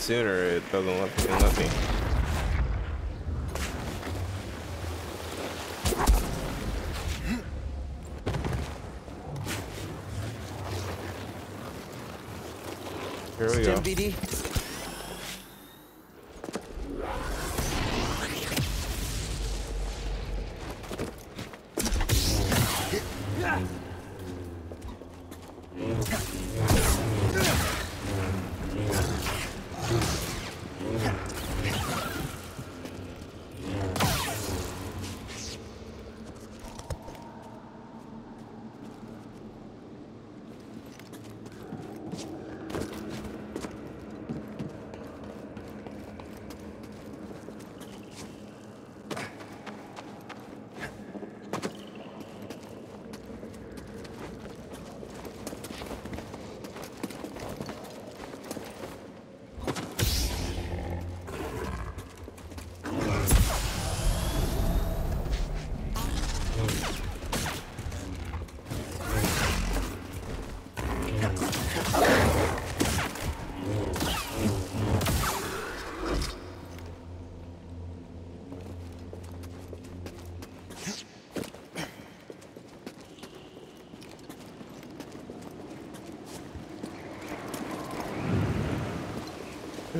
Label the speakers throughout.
Speaker 1: Sooner, it doesn't. Let me. Here we go.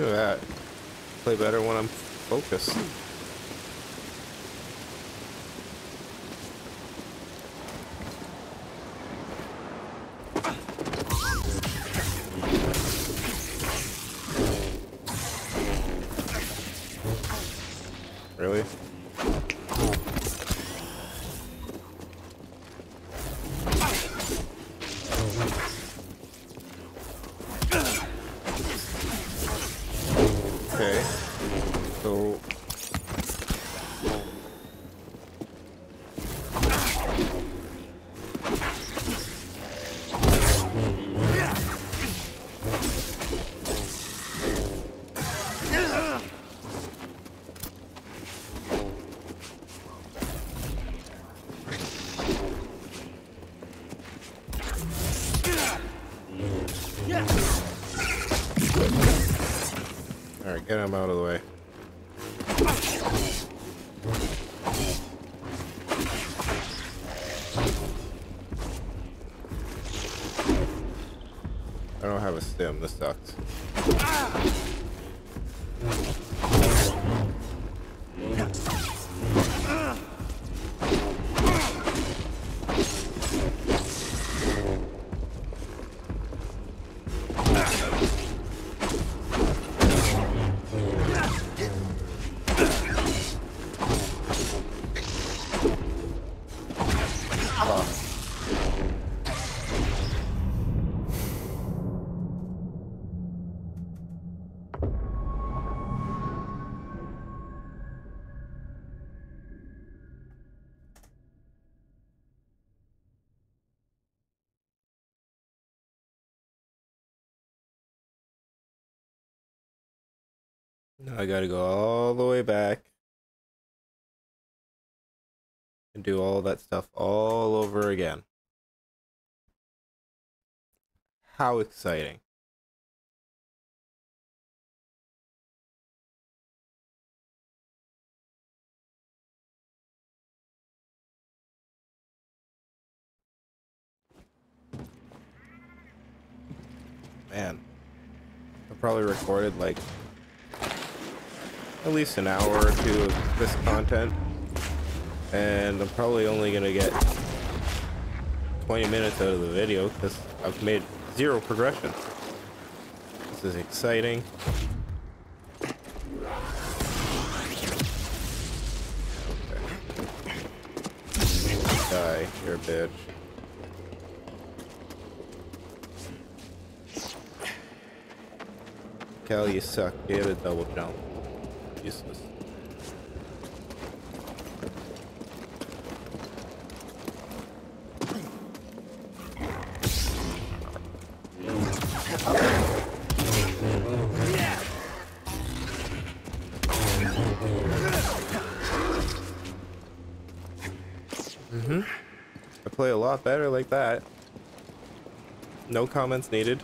Speaker 1: Look at that. Play better when I'm focused. Get him out of the way. Now I gotta go all the way back and do all that stuff all over again. How exciting. Man, I probably recorded like at least an hour or two of this content. And I'm probably only gonna get 20 minutes out of the video because I've made zero progression. This is exciting. Die, you're a bitch. Cal, you suck. Get a double jump. Useless. Mm-hmm. I play a lot better like that. No comments needed.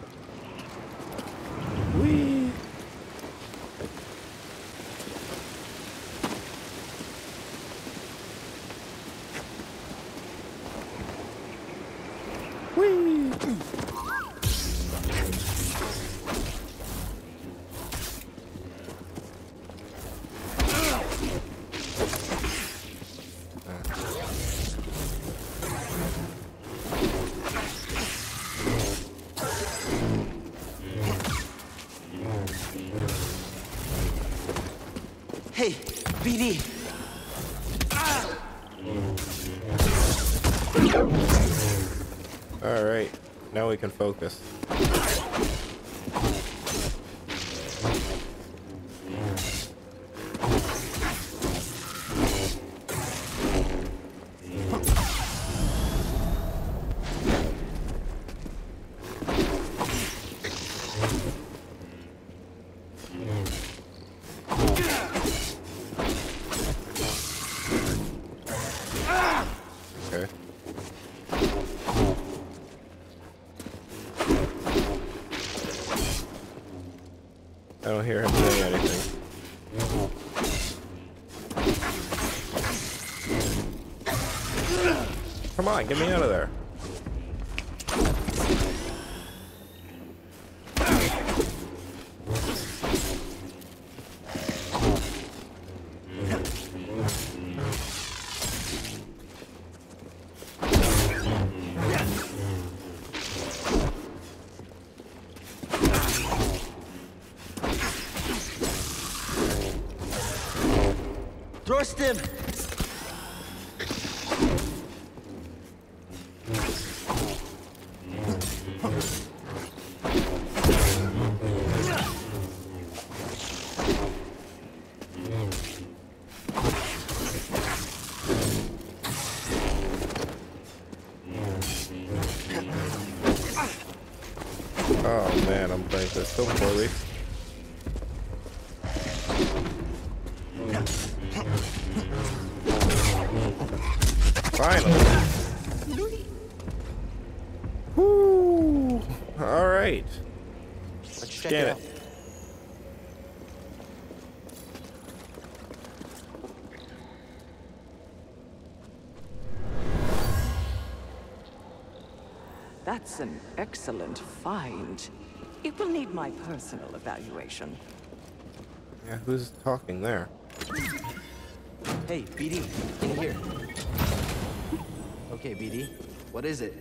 Speaker 1: Okay. I don't hear him saying anything. Come on, get me out of there. So poorly. Finally. Woo! All right.
Speaker 2: Let's check
Speaker 1: Scan
Speaker 2: it
Speaker 1: it.
Speaker 2: out.
Speaker 3: That's an excellent find. It will need my personal evaluation.
Speaker 1: Yeah, who's talking there?
Speaker 2: Hey, BD, in here. Okay, BD, what is it?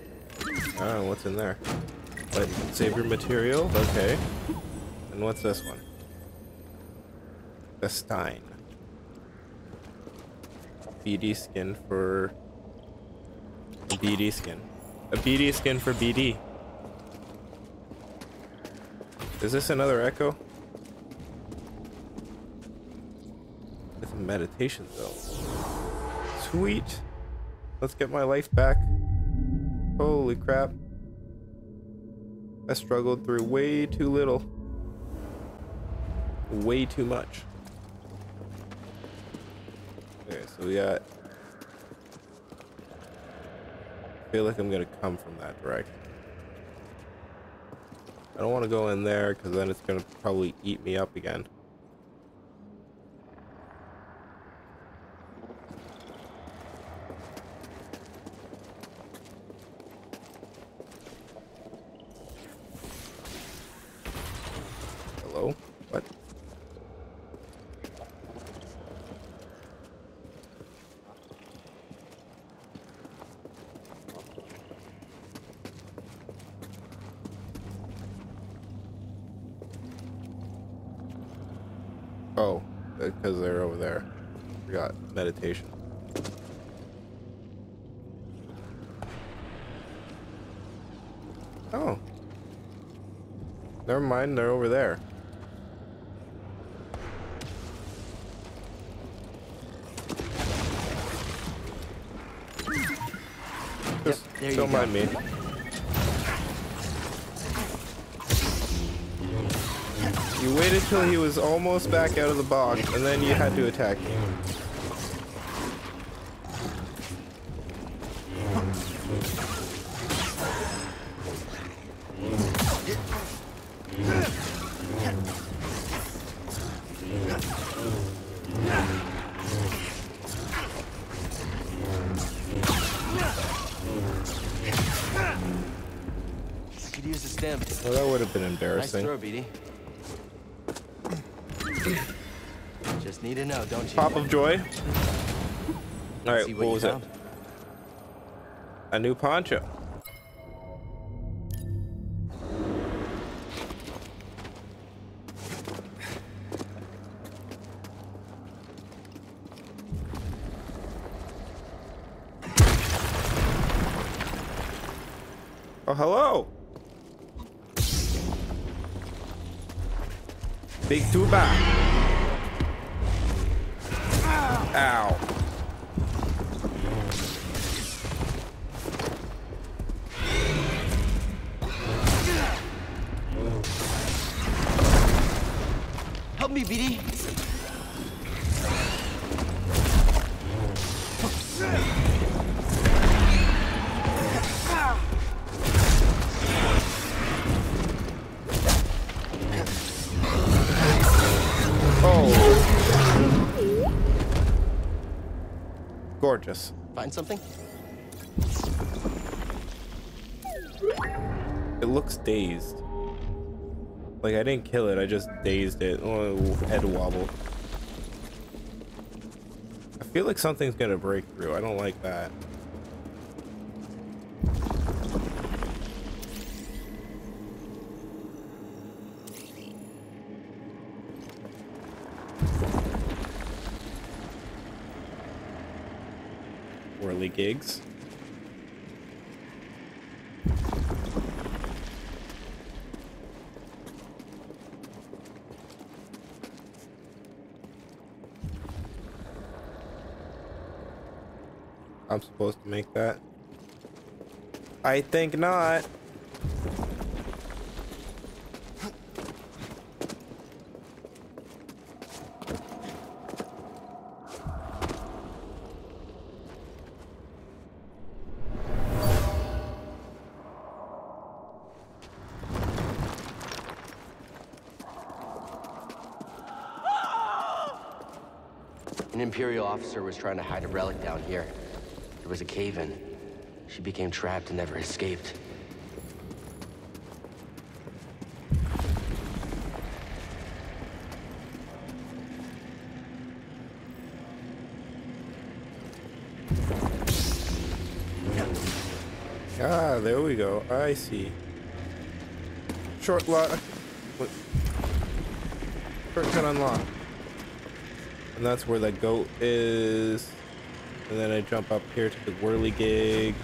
Speaker 1: I what's in there. But save your material, okay. And what's this one? The Stein. BD skin for a BD skin. A BD skin for BD. Is this another echo? It's a meditation though. Sweet. Let's get my life back. Holy crap. I struggled through way too little. Way too much. Okay, so we got. I feel like I'm gonna come from that direction. I don't want to go in there because then it's gonna probably eat me up again. because they're over there. Got meditation. Oh. Never mind, they're over there. Don't mind me. You waited till he was almost back out of the box, and then you had to attack him.
Speaker 2: I could use a stem.
Speaker 1: Well, that would have been embarrassing.
Speaker 2: Nice throw, BD. Just need to know, don't you?
Speaker 1: Pop of joy. All right, what
Speaker 2: you
Speaker 1: was it? A new poncho. Gorgeous.
Speaker 2: Find something?
Speaker 1: It looks dazed. Like I didn't kill it, I just dazed it. Oh, head wobble. I feel like something's gonna break through. I don't like that. Gigs. I'm supposed to make that. I think not.
Speaker 2: An Imperial officer was trying to hide a relic down here. There was a cave in. She became trapped and never escaped.
Speaker 1: Ah, there we go. I see. Short lock. Shortcut unlock. And that's where the goat is. And then I jump up here to the whirly gig.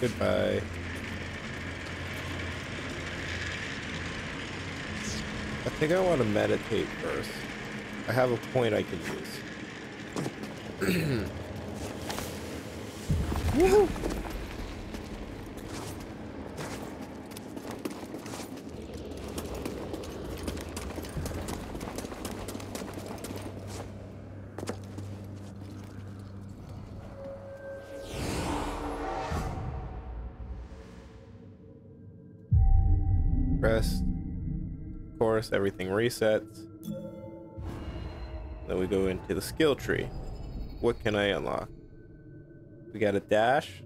Speaker 1: Goodbye. I think I want to meditate first. I have a point I can use. Woohoo! Everything resets. Then we go into the skill tree. What can I unlock? We got a dash.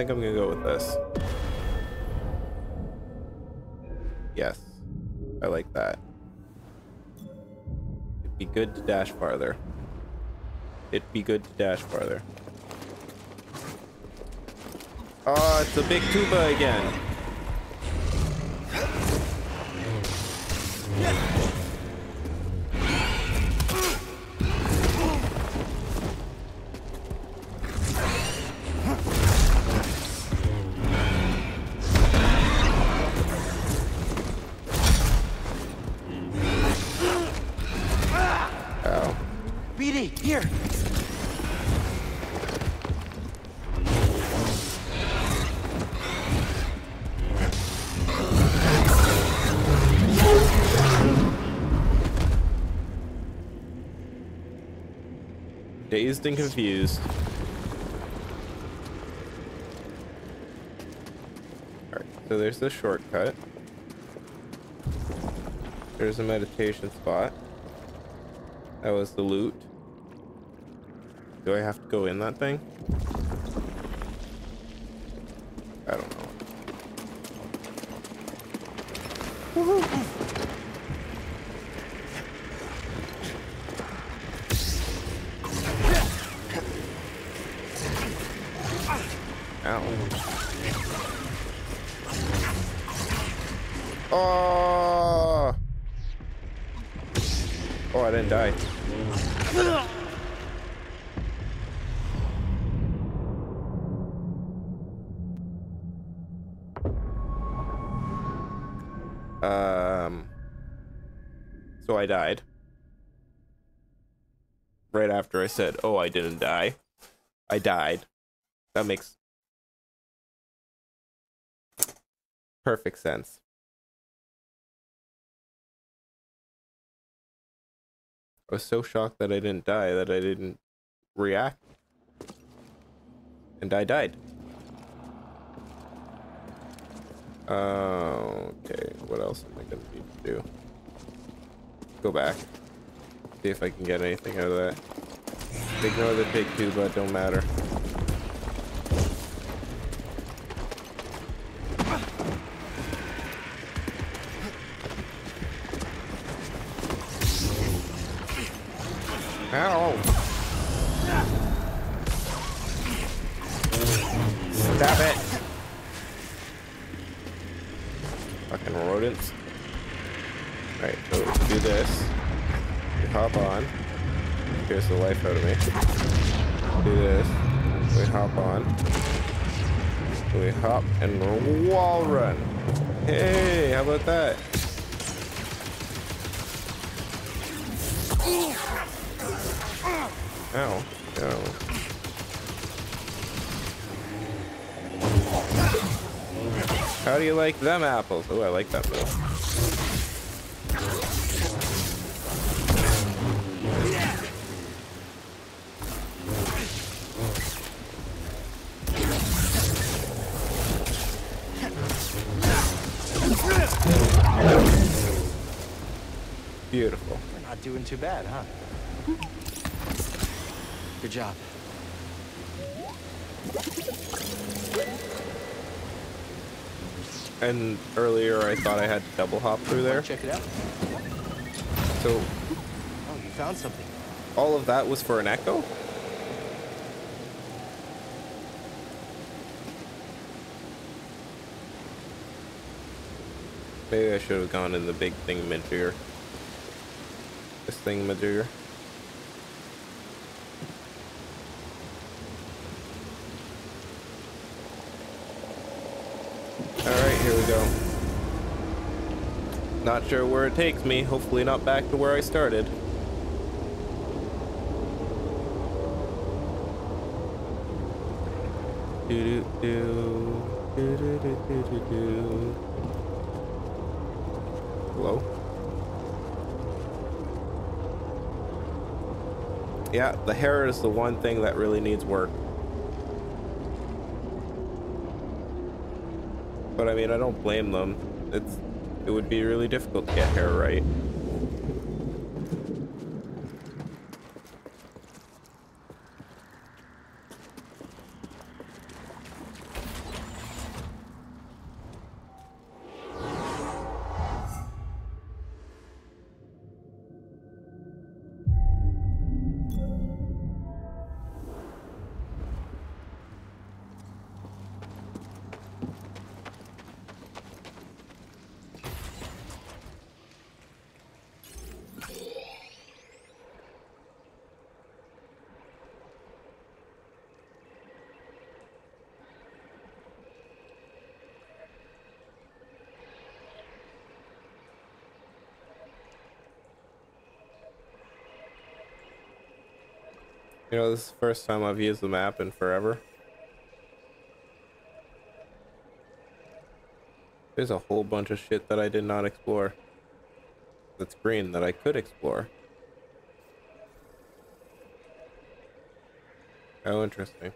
Speaker 1: Think I'm gonna go with this. Yes, I like that. It'd be good to dash farther. it'd be good to dash farther. Oh, it's a big tuba again. Dazed and confused. Alright, so there's the shortcut. There's a meditation spot. That was the loot. Do I have to go in that thing? I died. Right after I said, "Oh, I didn't die." I died. That makes perfect sense. I was so shocked that I didn't die that I didn't react. And I died. Uh, okay, what else am I gonna need to do? Go back. See if I can get anything out of that. Ignore the big two, but don't matter. Like them apples? Oh, I like that though. Beautiful.
Speaker 2: We're not doing too bad, huh? Good job.
Speaker 1: And earlier I thought I had to double hop through there.
Speaker 2: Check it out.
Speaker 1: So
Speaker 2: Oh, you found something.
Speaker 1: all of that was for an echo? Maybe I should have gone in the big thing majigger. This thing majigger. Alright, here we go. Not sure where it takes me. Hopefully not back to where I started. Do do do do do do do do do. Hello. Yeah, the hair is the one thing that really needs work. But I mean, I don't blame them. It's it would be really difficult to get hair right. You know, this is the first time I've used the map in forever. There's a whole bunch of shit that I did not explore. That's green that I could explore. Oh, interesting.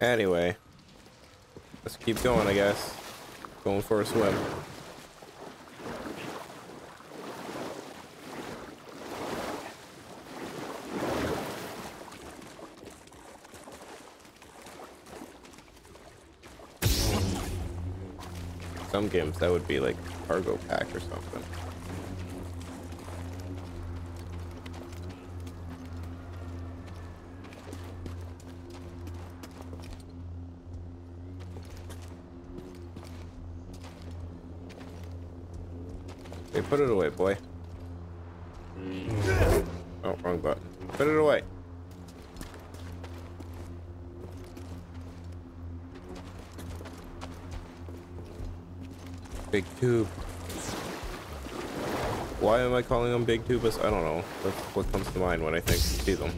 Speaker 1: Anyway, let's keep going, I guess. Going for a swim. Some games that would be like cargo pack or something. Hey, put it away, boy. Calling them big tubas. I don't know. That's what comes to mind when I think see them.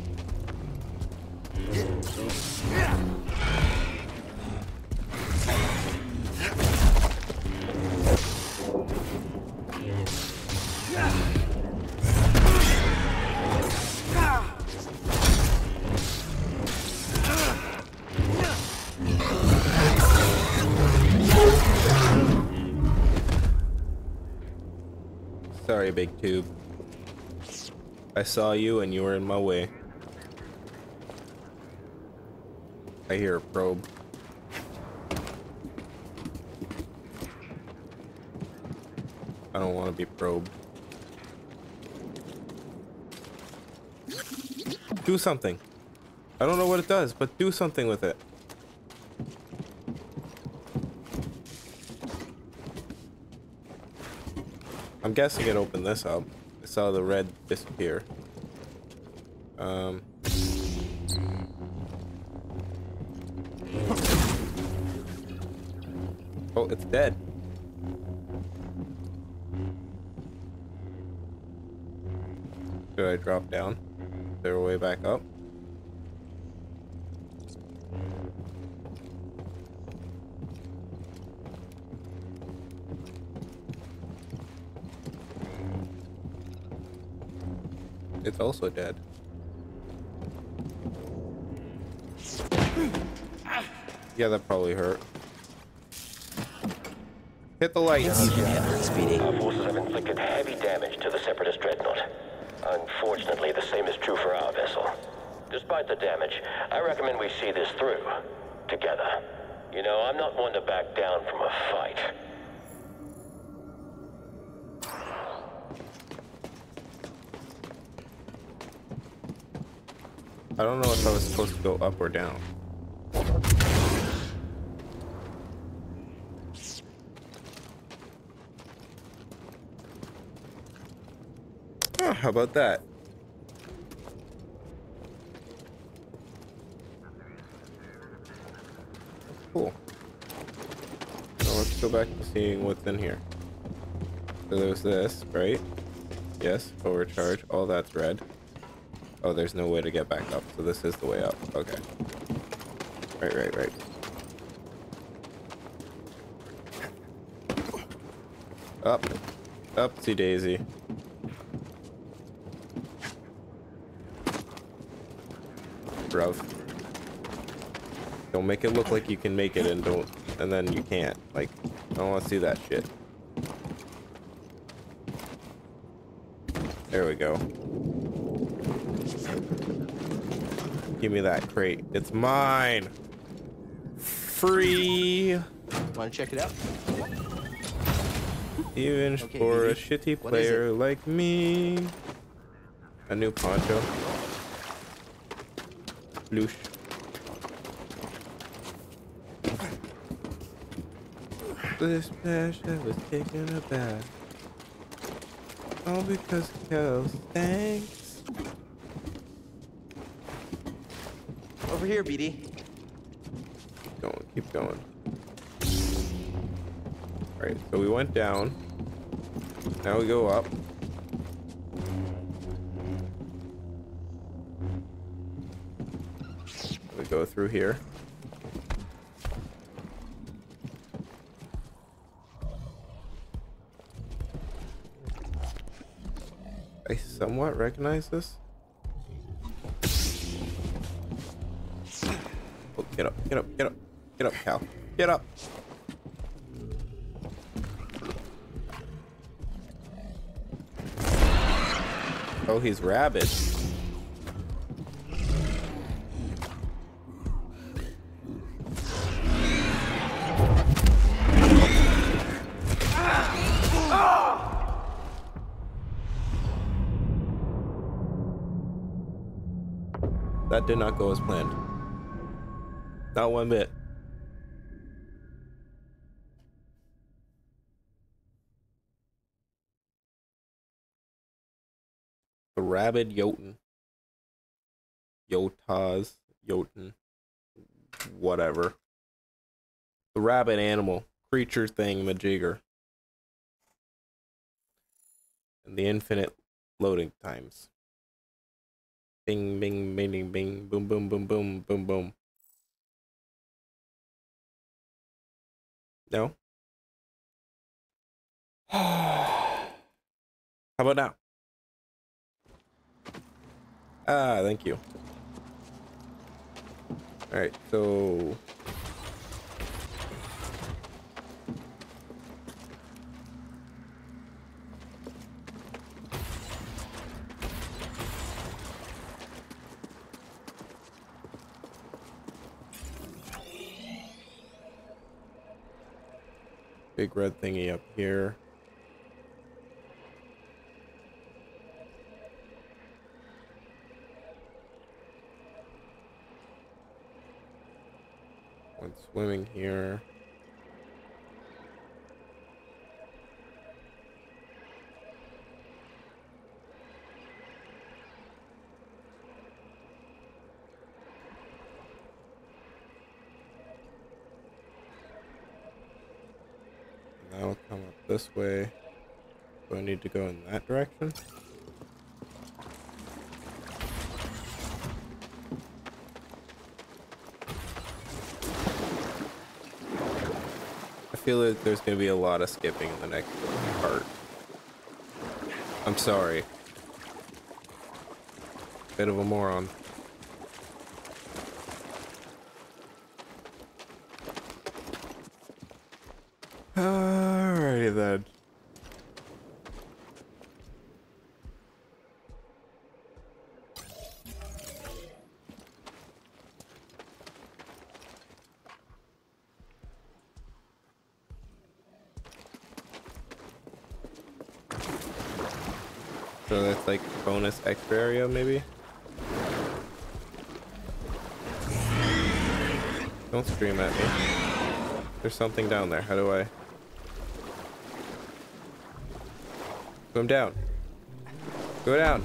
Speaker 1: I saw you and you were in my way. I hear a probe. I don't want to be probed. Do something. I don't know what it does, but do something with it. I'm guessing it opened this up. Saw the red disappear. Um. Oh, it's dead. Should I drop down? Is there a way back up? Also dead. Yeah, that probably hurt. Hit the lights.
Speaker 2: Speedy.
Speaker 4: Our forces have inflicted heavy damage to the Separatist dreadnought. Unfortunately, the same is true for our vessel. Despite the damage, I recommend we see this through. Together. You know, I'm not one to back down from a fight.
Speaker 1: I don't know if I was supposed to go up or down. Oh, how about that? Cool. Now let's go back to seeing what's in here. So there's this, right? Yes, overcharge. All that's red. Oh, there's no way to get back up, so this is the way up. Okay. Right, right, right. Up. up, Upsy daisy. Bruv. Don't make it look like you can make it and don't and then you can't. Like, I don't want to see that shit. There we go. Give me that crate. It's mine. Free.
Speaker 2: Want to check it out?
Speaker 1: Even
Speaker 2: Okay,
Speaker 1: for a shitty player like me. A new poncho. Loosh. This I was taking a bath. All because of Kels.
Speaker 2: Over here, BD.
Speaker 1: Keep going, keep going. Alright, so we went down. Now we go up. We go through here. I somewhat recognize this. Get up, get up, get up, Cal. Get up. Oh, he's rabid. That did not go as planned. Not one bit. The rabid Jotun. Yotas, Jotun, whatever. The rabbit animal, creature thing, majigger. And the infinite loading times. Bing, bing, bing, bing, bing, boom, boom, boom, boom, boom, boom. No? How about now? Ah, thank you. Alright, so... Big red thingy up here. One swimming here. That'll come up this way. Do I need to go in that direction? I feel like there's going to be a lot of skipping in the next part. I'm sorry. Bit of a moron. Alrighty then. So that's like bonus extra area maybe? Don't scream at me. There's something down there. How do I? Swim down. Go down.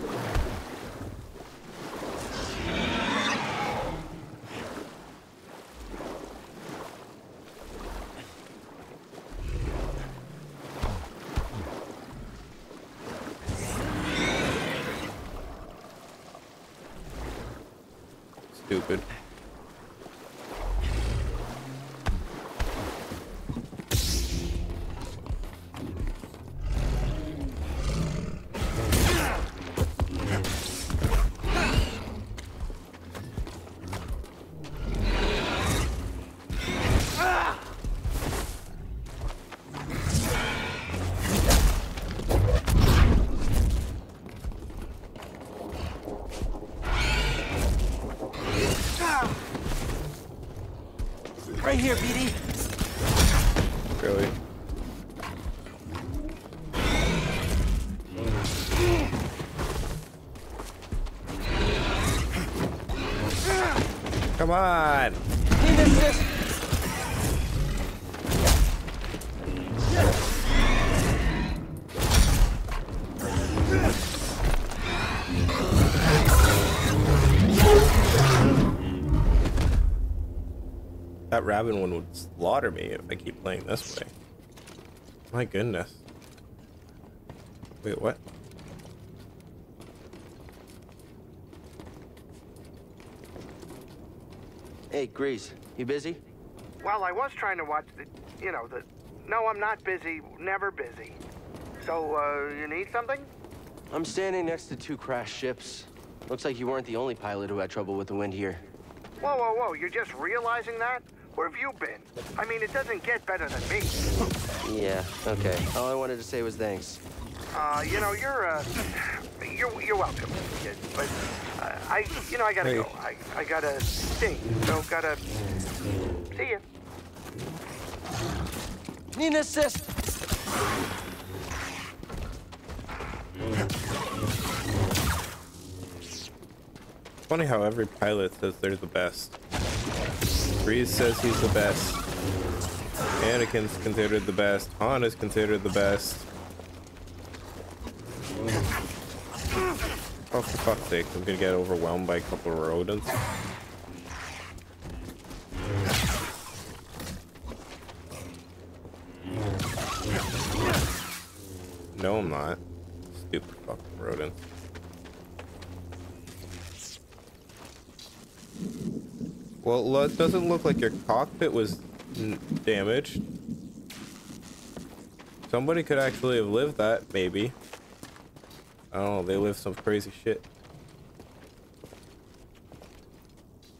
Speaker 1: Stupid. Come on! That rabbit one would slaughter me if I keep playing this way. My goodness. Wait, what?
Speaker 2: Hey, Greez, you busy?
Speaker 5: Well, I was trying to watch the, you know, the. No, I'm not busy. Never busy. So, uh, you need something?
Speaker 2: I'm standing next to two crashed ships. Looks like you weren't the only pilot who had trouble with the wind here.
Speaker 5: Whoa, whoa, whoa! You're just realizing that? Where have you been? I mean, it doesn't get better than me.
Speaker 2: Yeah, okay. All I wanted to say was thanks.
Speaker 5: Uh, you know, you're, uh, you're, you're welcome, kid. But uh, I, you know, I gotta
Speaker 1: Hey.
Speaker 5: go. I, I gotta sting. So gotta see you.
Speaker 2: Need an assist!
Speaker 1: Funny how every pilot says they're the best. Greez says he's the best. Anakin's considered the best. Han is considered the best. Oh, for fuck's sake, I'm gonna get overwhelmed by a couple of rodents. No, I'm not. Stupid fucking rodents. Well, it doesn't look like your cockpit was damaged. Somebody could actually have lived that, maybe. I don't know, they lived some crazy shit.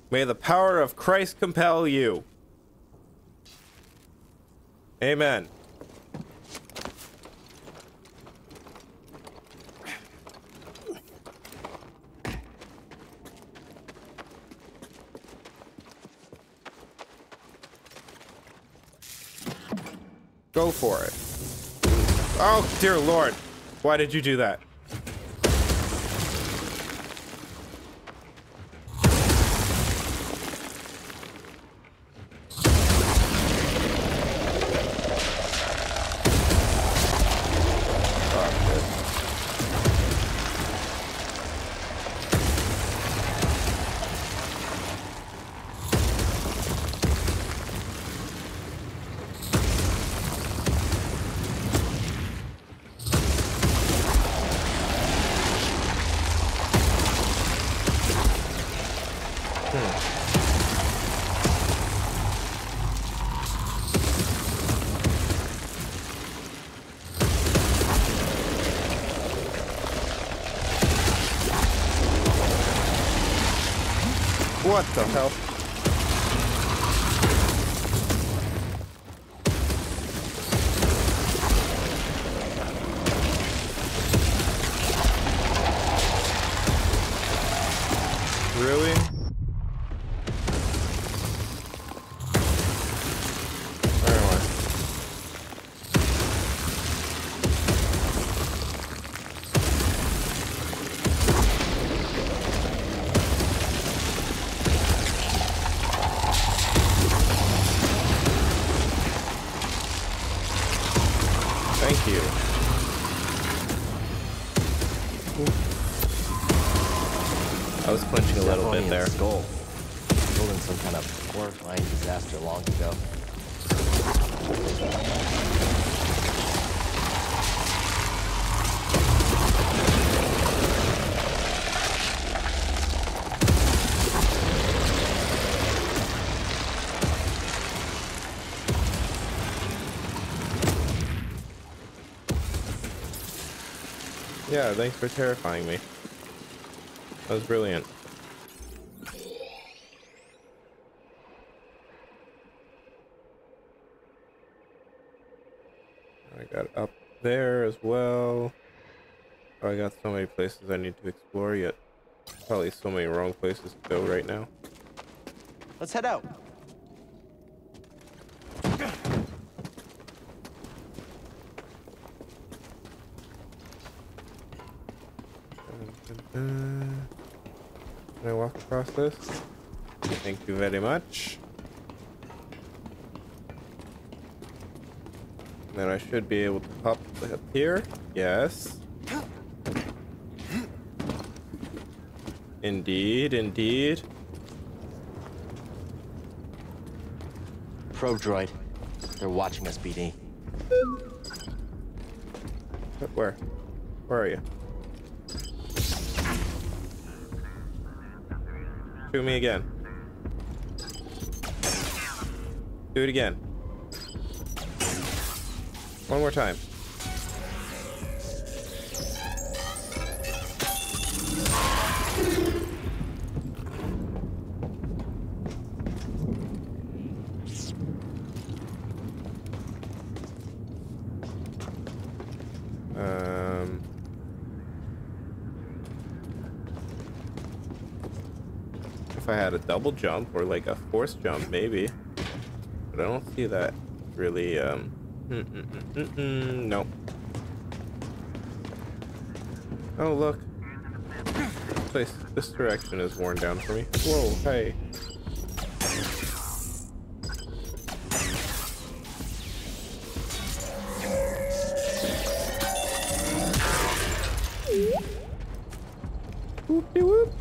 Speaker 1: May the power of Christ compel you. Amen. Go for it. Oh, dear Lord. Why did you do that? What the hell? There.
Speaker 2: Some kind of horrifying disaster long ago.
Speaker 1: Yeah, thanks for terrifying me. That was brilliant. I got up there as well. Oh, I got so many places I need to explore yet. Probably so many wrong places to go right now.
Speaker 2: Let's head out.
Speaker 1: Can I walk across this? Thank you very much. Then I should be able to pop up here. Yes. Indeed, indeed.
Speaker 2: Probe droid. They're watching us, BD.
Speaker 1: Where? Where are you? Shoot me again. Do it again. One more time. Um, if I had a double jump or like a force jump, maybe. But I don't see that really. Um, mm, mm, mm, no. Oh look, this place, this direction is worn down for me. Whoa, hey. Whoopie whoop.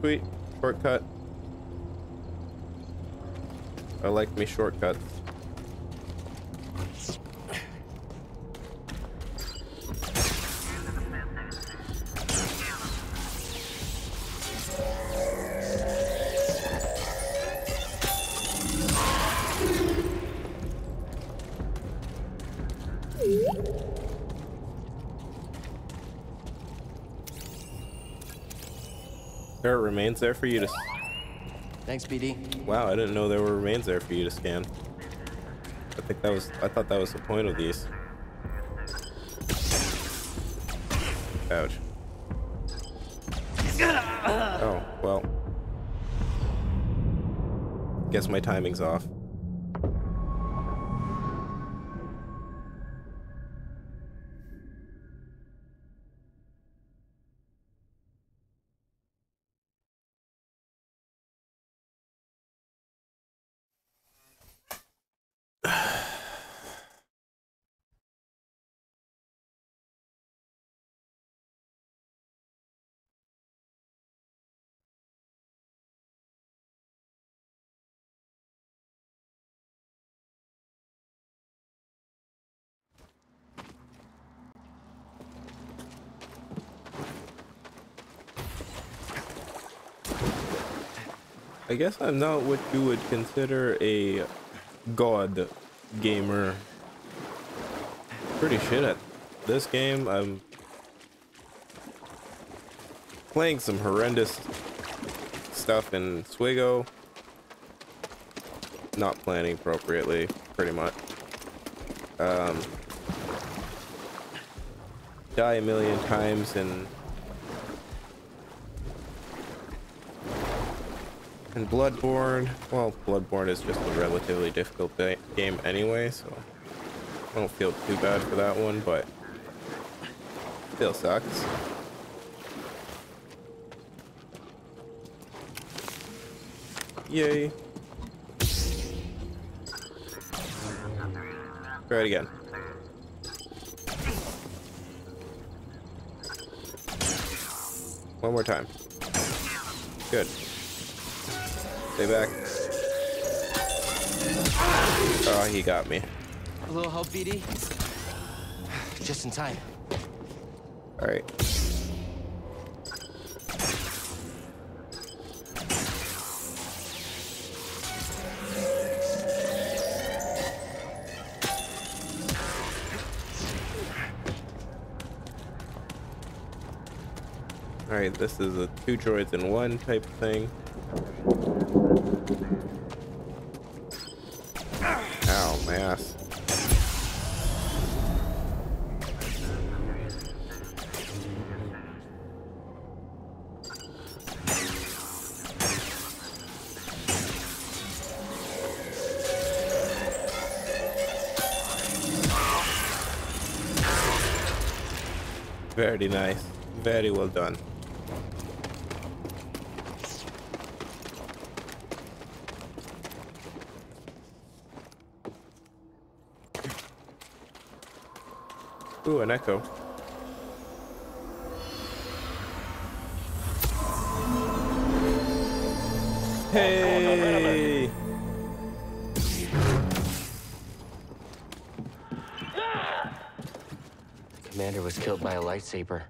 Speaker 1: Sweet. Shortcut. I like me shortcuts. There are remains there for you to.
Speaker 2: Thanks, BD.
Speaker 1: Wow, I didn't know there were remains there for you to scan. I think that was. I thought that was the point of these. Ouch. Oh, well. Guess my timing's off. Guess I'm not what you would consider a god gamer. Pretty shit at this game. I'm playing some horrendous stuff in SWGOH. Not planning appropriately, pretty much. Um, die a million times and And Bloodborne, well, Bloodborne is just a relatively difficult game anyway, so I don't feel too bad for that one, but still sucks. Yay. Try it again. One more time. Good. Stay back. Oh, he got me.
Speaker 2: A little help, BD? Just in time.
Speaker 1: All right. All right, this is a two droids in one type of thing. Very nice. Very well done. Ooh, an echo. Hey!
Speaker 2: A lightsaber.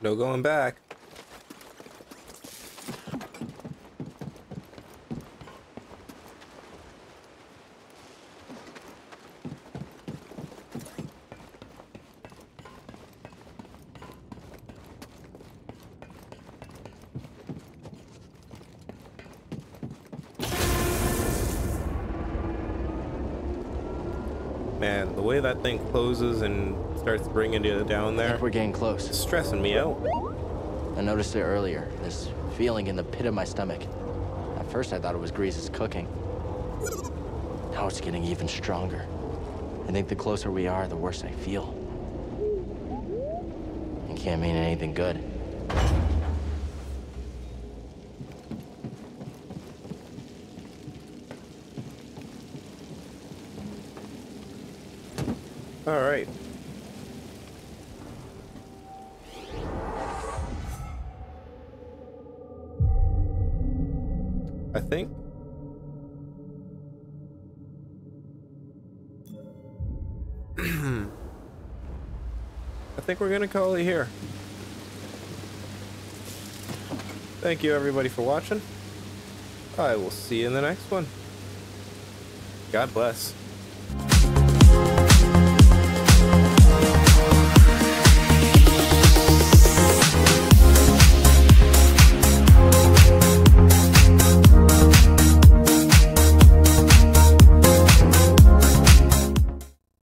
Speaker 1: No going back. Man, the way that thing closes and starts bringing you down there.
Speaker 2: I
Speaker 1: there,
Speaker 2: think we're getting close.
Speaker 1: it's stressing me out.
Speaker 2: I noticed it earlier, this feeling in the pit of my stomach. At first I thought it was Greez's cooking. Now it's getting even stronger. I think the closer we are, the worse I feel. It can't mean anything good.
Speaker 1: All right. I think. I think we're gonna call it here. Thank you everybody for watching. I will see you in the next one. God bless.